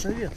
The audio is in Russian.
Совет.